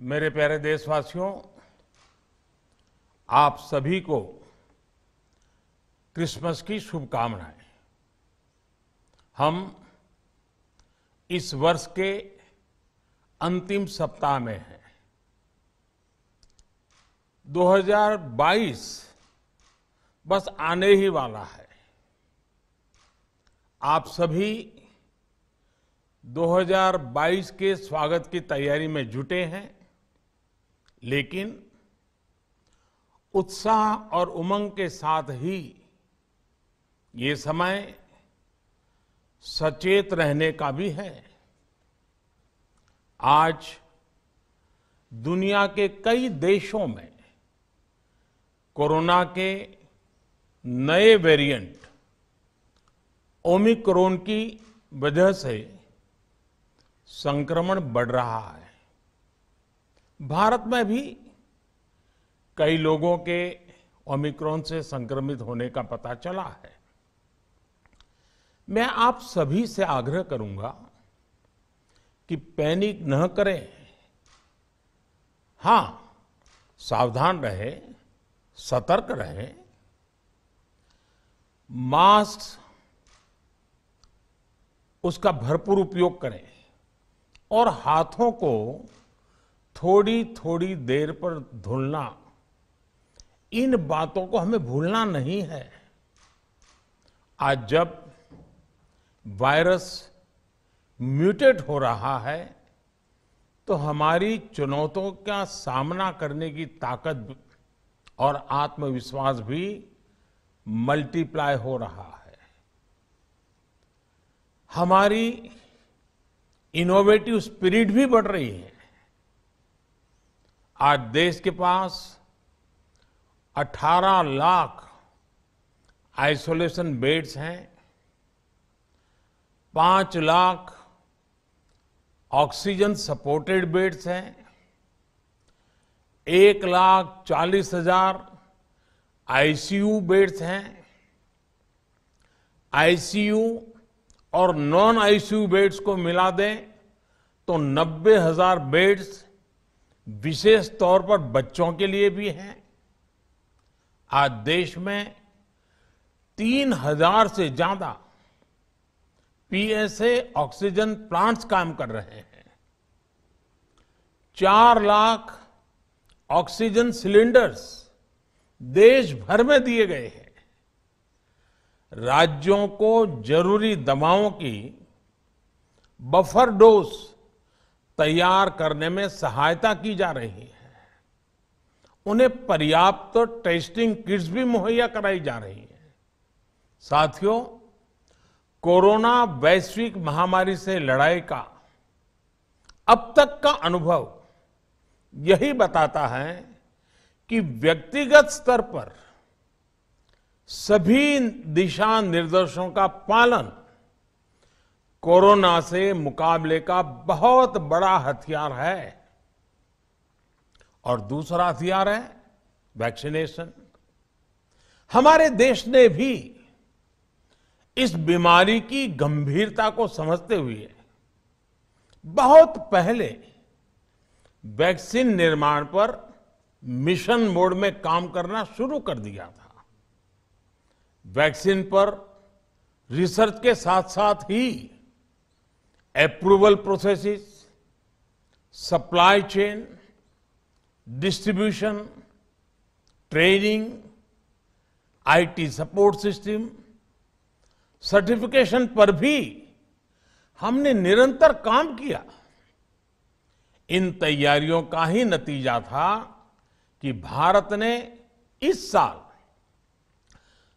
मेरे प्यारे देशवासियों, आप सभी को क्रिसमस की शुभकामनाएँ। हम इस वर्ष के अंतिम सप्ताह में हैं। 2022 बस आने ही वाला है। आप सभी 2022 के स्वागत की तैयारी में जुटे हैं। लेकिन उत्साह और उमंग के साथ ही ये समय सचेत रहने का भी है। आज दुनिया के कई देशों में कोरोना के नए वेरिएंट ओमिक्रोन की वजह से संक्रमण बढ़ रहा है। भारत में भी कई लोगों के ओमिक्रॉन से संक्रमित होने का पता चला है। मैं आप सभी से आग्रह करूँगा कि पैनिक न करें। हाँ, सावधान रहे, सतर्क रहे। मास्क, उसका भरपूर उपयोग करें और हाथों को थोड़ी थोड़ी देर पर धुलना। इन बातों को हमें भूलना नहीं है। आज जब वायरस म्यूटेट हो रहा है तो हमारी चुनौतियों का सामना करने की ताकत और आत्मविश्वास भी मल्टीप्लाई हो रहा है। हमारी इनोवेटिव स्पिरिट भी बढ़ रही है। आज देश के पास 18 लाख आइसोलेशन बेड्स हैं, पाँच लाख ऑक्सीजन सपोर्टेड बेड्स हैं, एक लाख चालीस हज़ार आईसीयू बेड्स हैं, आईसीयू और नॉन आईसीयू बेड्स को मिला दें तो नब्बे हज़ार बेड्स विशेष तौर पर बच्चों के लिए भी हैं। आज देश में तीन हज़ार से ज़्यादा पीएसए ऑक्सीजन प्लांट्स काम कर रहे हैं। चार लाख ऑक्सीजन सिलेंडर्स देश भर में दिए गए हैं। राज्यों को ज़रूरी दवाओं की बफर डोज तैयार करने में सहायता की जा रही है। उन्हें पर्याप्त तो टेस्टिंग किट्स भी मुहैया कराई जा रही है। साथियों, कोरोना वैश्विक महामारी से लड़ाई का अब तक का अनुभव यही बताता है कि व्यक्तिगत स्तर पर सभी दिशा निर्देशों का पालन कोरोना से मुकाबले का बहुत बड़ा हथियार है। और दूसरा हथियार है वैक्सीनेशन। हमारे देश ने भी इस बीमारी की गंभीरता को समझते हुए बहुत पहले वैक्सीन निर्माण पर मिशन मोड में काम करना शुरू कर दिया था। वैक्सीन पर रिसर्च के साथ साथ ही approval processes supply chain distribution training IT support system certification पर भी हमने निरंतर काम किया। इन तैयारियों का ही नतीजा था कि भारत ने इस साल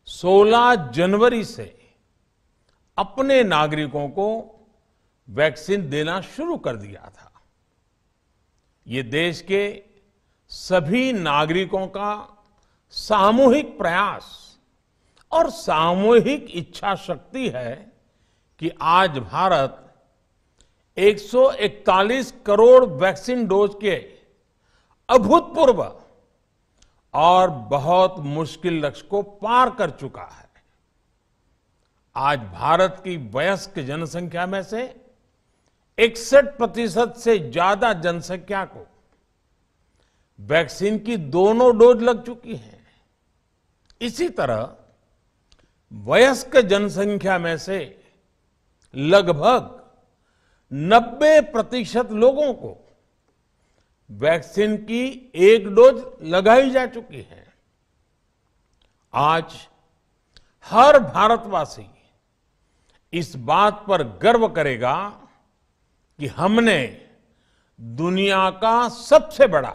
16 जनवरी से अपने नागरिकों को वैक्सीन देना शुरू कर दिया था। ये देश के सभी नागरिकों का सामूहिक प्रयास और सामूहिक इच्छा शक्ति है कि आज भारत 141 करोड़ वैक्सीन डोज के अभूतपूर्व और बहुत मुश्किल लक्ष्य को पार कर चुका है। आज भारत की वयस्क जनसंख्या में से इकसठ प्रतिशत से ज़्यादा जनसंख्या को वैक्सीन की दोनों डोज लग चुकी है। इसी तरह वयस्क जनसंख्या में से लगभग 90 प्रतिशत लोगों को वैक्सीन की एक डोज लगाई जा चुकी है। आज हर भारतवासी इस बात पर गर्व करेगा कि हमने दुनिया का सबसे बड़ा,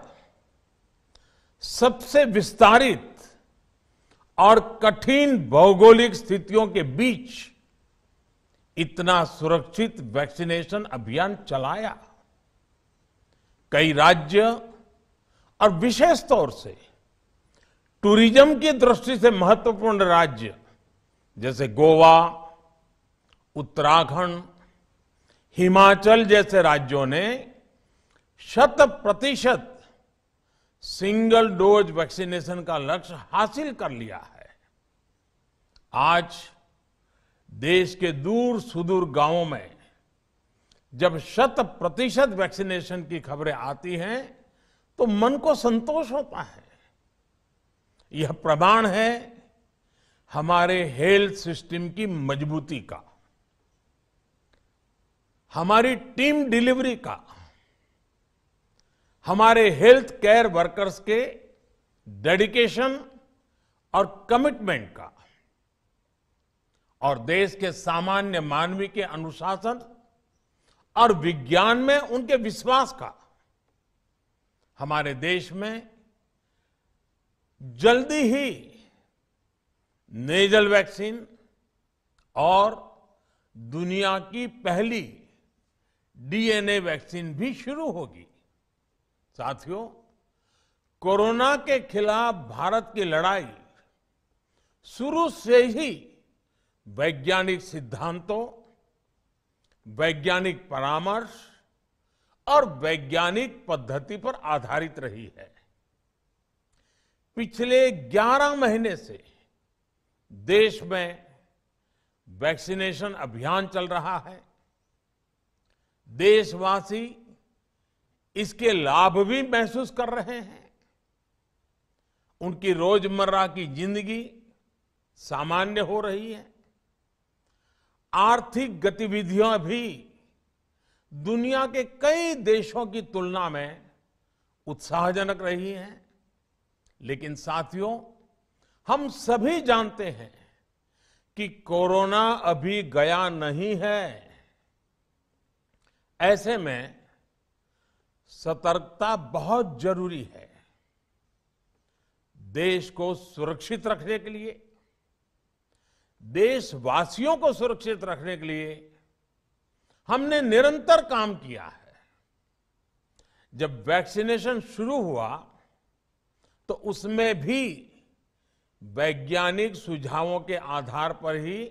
सबसे विस्तारित और कठिन भौगोलिक स्थितियों के बीच इतना सुरक्षित वैक्सीनेशन अभियान चलाया। कई राज्य और विशेष तौर से टूरिज़्म की दृष्टि से महत्वपूर्ण राज्य, जैसे गोवा, उत्तराखंड हिमाचल जैसे राज्यों ने शत प्रतिशत सिंगल डोज वैक्सीनेशन का लक्ष्य हासिल कर लिया है। आज देश के दूर सुदूर गाँवों में जब शत प्रतिशत वैक्सीनेशन की खबरें आती हैं तो मन को संतोष होता है। यह प्रमाण है हमारे हेल्थ सिस्टम की मजबूती का। हमारी टीम डिलीवरी का, हमारे हेल्थ केयर वर्कर्स के डेडिकेशन और कमिटमेंट का, और देश के सामान्य मानवी के अनुशासन और विज्ञान में उनके विश्वास का, हमारे देश में जल्दी ही नेजल वैक्सीन और दुनिया की पहली डीएनए वैक्सीन भी शुरू होगी। साथियों, कोरोना के खिलाफ भारत की लड़ाई शुरू से ही वैज्ञानिक सिद्धांतों, वैज्ञानिक परामर्श और वैज्ञानिक पद्धति पर आधारित रही है। पिछले 11 महीने से देश में वैक्सीनेशन अभियान चल रहा है। देशवासी इसके लाभ भी महसूस कर रहे हैं। उनकी रोज़मर्रा की ज़िंदगी सामान्य हो रही है। आर्थिक गतिविधियाँ भी दुनिया के कई देशों की तुलना में उत्साहजनक रही हैं। लेकिन साथियों, हम सभी जानते हैं कि कोरोना अभी गया नहीं है। ऐसे में सतर्कता बहुत ज़रूरी है देश को सुरक्षित रखने के लिए, देशवासियों को सुरक्षित रखने के लिए हमने निरंतर काम किया है। जब वैक्सीनेशन शुरू हुआ तो उसमें भी वैज्ञानिक सुझावों के आधार पर ही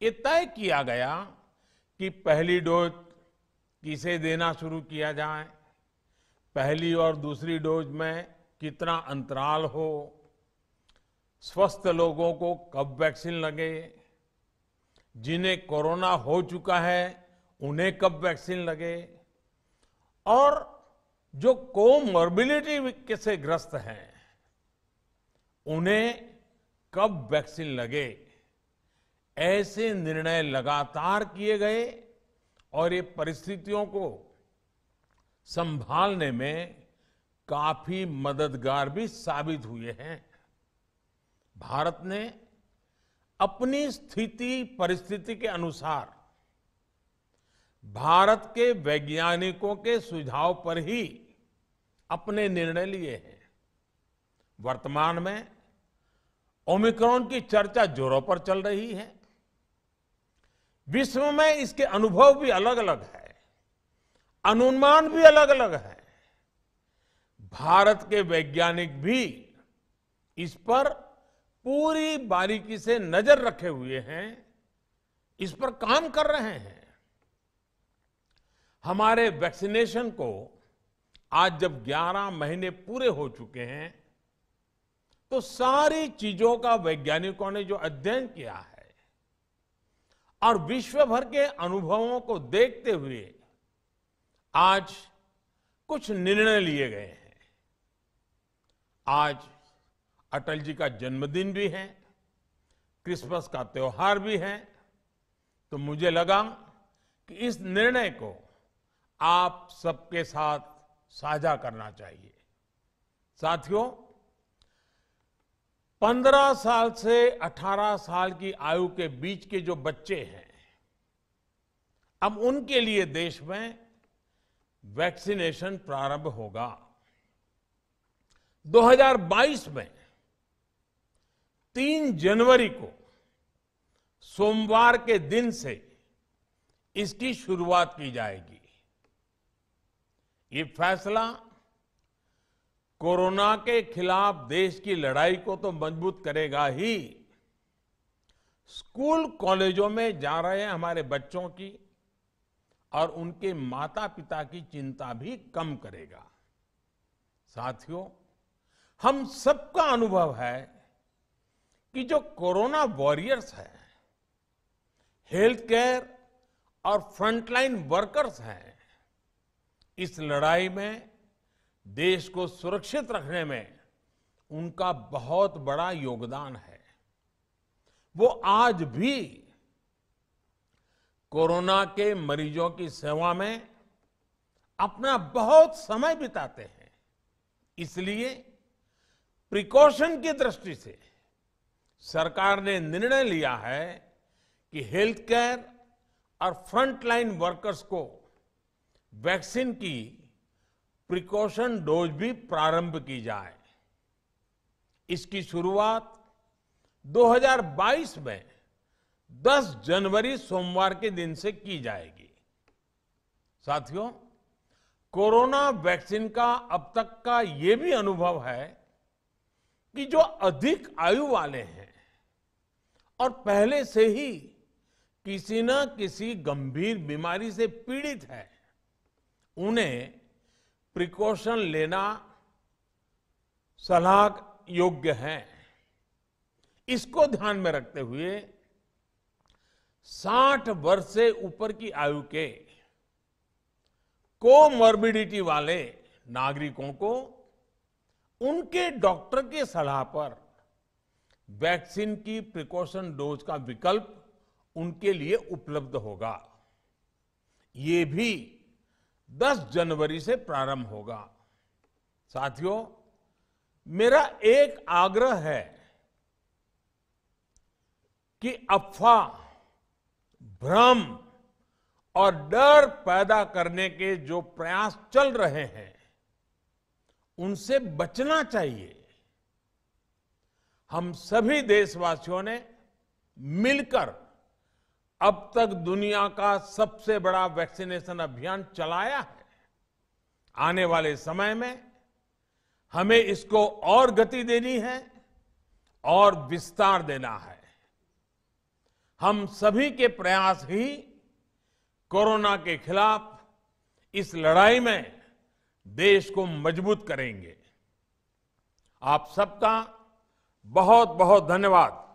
ये तय किया गया कि पहली डोज किसे देना शुरू किया जाए? पहली और दूसरी डोज में कितना अंतराल हो? स्वस्थ लोगों को कब वैक्सीन लगे? जिन्हें कोरोना हो चुका है, उन्हें कब वैक्सीन लगे? और जो कोमोर्बिलिटी से ग्रस्त हैं, उन्हें कब वैक्सीन लगे? ऐसे निर्णय लगातार किए गए और ये परिस्थितियों को संभालने में काफ़ी मददगार भी साबित हुए हैं। भारत ने अपनी स्थिति, परिस्थिति के अनुसार भारत के वैज्ञानिकों के सुझाव पर ही अपने निर्णय लिए हैं। वर्तमान में ओमिक्रॉन की चर्चा जोरों पर चल रही है। विश्व में इसके अनुभव भी अलग अलग है। अनुमान भी अलग अलग है। भारत के वैज्ञानिक भी इस पर पूरी बारीकी से नज़र रखे हुए हैं, इस पर काम कर रहे हैं। हमारे वैक्सीनेशन को आज जब 11 महीने पूरे हो चुके हैं तो सारी चीज़ों का वैज्ञानिकों ने जो अध्ययन किया है और विश्व भर के अनुभवों को देखते हुए आज कुछ निर्णय लिए गए हैं। आज अटल जी का जन्मदिन भी है, क्रिसमस का त्योहार भी है तो मुझे लगा कि इस निर्णय को आप सबके साथ साझा करना चाहिए। साथियों 15 साल से 18 साल की आयु के बीच के जो बच्चे हैं, अब उनके लिए देश में वैक्सीनेशन प्रारंभ होगा। 2022 में 3 जनवरी को सोमवार के दिन से इसकी शुरुआत की जाएगी। ये फैसला कोरोना के खिलाफ देश की लड़ाई को तो मज़बूत करेगा ही। स्कूल कॉलेजों में जा रहे हैं हमारे बच्चों की और उनके माता पिता की चिंता भी कम करेगा। साथियों, हम सबका अनुभव है कि जो कोरोना वॉरियर्स हैं, हेल्थ केयर और फ्रंटलाइन वर्कर्स हैं, इस लड़ाई में देश को सुरक्षित रखने में उनका बहुत बड़ा योगदान है। वो आज भी कोरोना के मरीजों की सेवा में अपना बहुत समय बिताते हैं। इसलिए प्रिकॉशन की दृष्टि से सरकार ने निर्णय लिया है कि हेल्थ केयर और फ्रंटलाइन वर्कर्स को वैक्सीन की प्रिकॉशन डोज भी प्रारंभ की जाए। इसकी शुरुआत 2022 में 10 जनवरी सोमवार के दिन से की जाएगी। साथियों, कोरोना वैक्सीन का अब तक का ये भी अनुभव है कि जो अधिक आयु वाले हैं और पहले से ही किसी न किसी गंभीर बीमारी से पीड़ित है, उन्हें प्रिकॉशन लेना सलाह योग्य है। इसको ध्यान में रखते हुए 60 वर्ष से ऊपर की आयु के कोमॉर्बिडिटी वाले नागरिकों को उनके डॉक्टर के सलाह पर वैक्सीन की प्रिकॉशन डोज का विकल्प उनके लिए उपलब्ध होगा। ये भी 10 जनवरी से प्रारंभ होगा। साथियों, मेरा एक आग्रह है कि अफवाह, भ्रम और डर पैदा करने के जो प्रयास चल रहे हैं, उनसे बचना चाहिए। हम सभी देशवासियों ने मिलकर अब तक दुनिया का सबसे बड़ा वैक्सीनेशन अभियान चलाया है। आने वाले समय में हमें इसको और गति देनी है और विस्तार देना है। हम सभी के प्रयास ही कोरोना के खिलाफ इस लड़ाई में देश को मज़बूत करेंगे। आप सबका बहुत बहुत धन्यवाद।